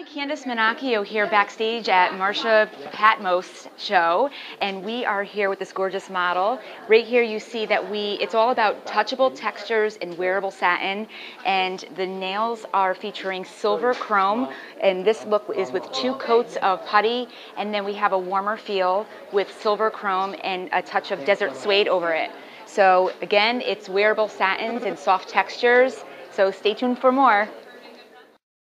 Hi, Candice Minacchio here backstage at Marcia Patmos show, and we are here with this gorgeous model. Right here you see that we, it's all about touchable textures and wearable satin, and the nails are featuring silver chrome, and this look is with two coats of putty, and then we have a warmer feel with silver chrome and a touch of desert suede over it. So again, it's wearable satins and soft textures, so stay tuned for more.